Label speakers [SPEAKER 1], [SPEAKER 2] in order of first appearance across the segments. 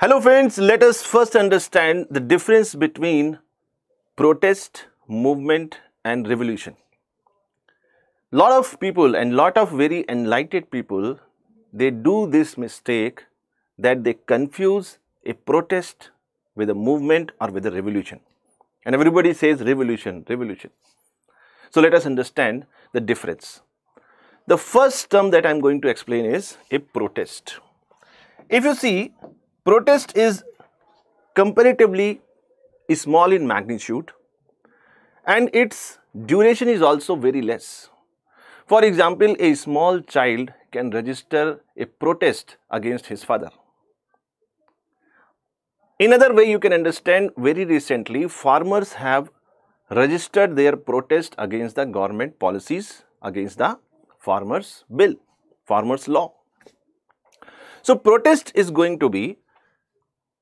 [SPEAKER 1] Hello friends, let us first understand the difference between protest, movement and revolution. Lot of people and lot of very enlightened people, they do this mistake that they confuse a protest with a movement or with a revolution. And everybody says revolution, revolution. So let us understand the difference. The first term that I am going to explain is a protest. If you see, protest is comparatively small in magnitude and its duration is also very less. For example, a small child can register a protest against his father. In another way you can understand very recently farmers have registered their protest against the government policies against the farmers bill, farmers law. So, protest is going to be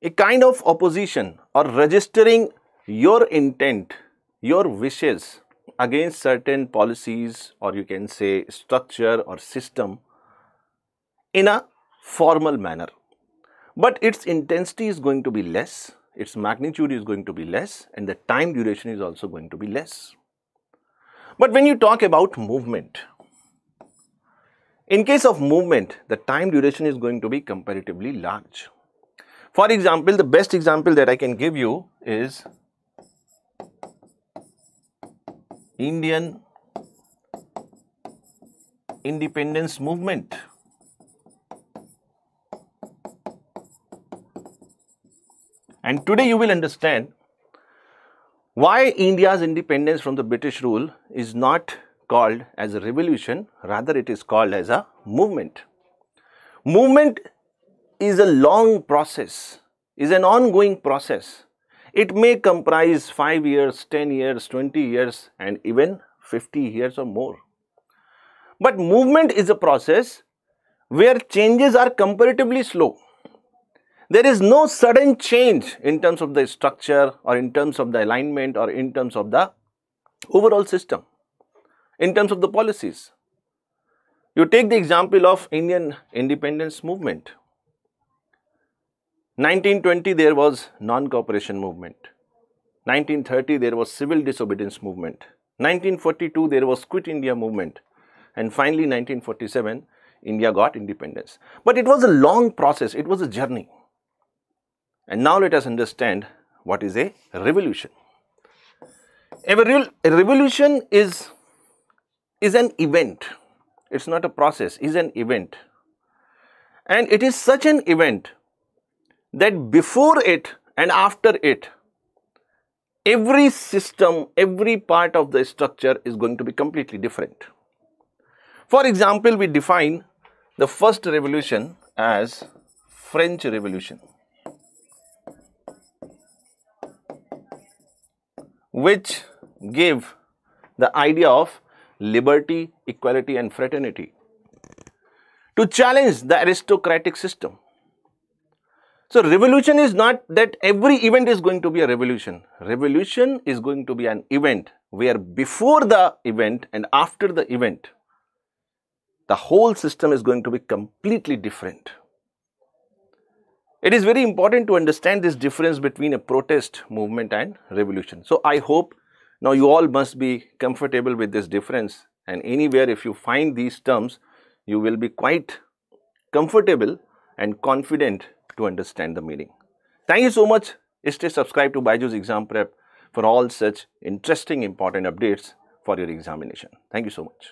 [SPEAKER 1] a kind of opposition or registering your intent, your wishes against certain policies or you can say structure or system in a formal manner. But its intensity is going to be less, its magnitude is going to be less and the time duration is also going to be less. But when you talk about movement, in case of movement, the time duration is going to be comparatively large. For example, the best example that I can give you is Indian independence movement. And today you will understand why India's independence from the British rule is not called as a revolution, rather it is called as a movement. Movement is a long process, is an ongoing process. It may comprise 5 years, 10 years, 20 years and even 50 years or more. But movement is a process where changes are comparatively slow. There is no sudden change in terms of the structure or in terms of the alignment or in terms of the overall system in terms of the policies. You take the example of Indian independence movement. 1920 there was non-cooperation movement. 1930 there was civil disobedience movement. 1942 there was quit India movement. And finally 1947 India got independence. But it was a long process, it was a journey. And now let us understand what is a revolution. A, revolution is is an event. It's not a process, is an event. And it is such an event that before it and after it, every system, every part of the structure is going to be completely different. For example, we define the first revolution as French Revolution, which gave the idea of liberty, equality and fraternity to challenge the aristocratic system. So, revolution is not that every event is going to be a revolution. Revolution is going to be an event where before the event and after the event, the whole system is going to be completely different. It is very important to understand this difference between a protest movement and revolution. So, I hope now you all must be comfortable with this difference and anywhere if you find these terms, you will be quite comfortable and confident to understand the meaning. Thank you so much. Stay subscribed to Byju's Exam Prep for all such interesting important updates for your examination. Thank you so much.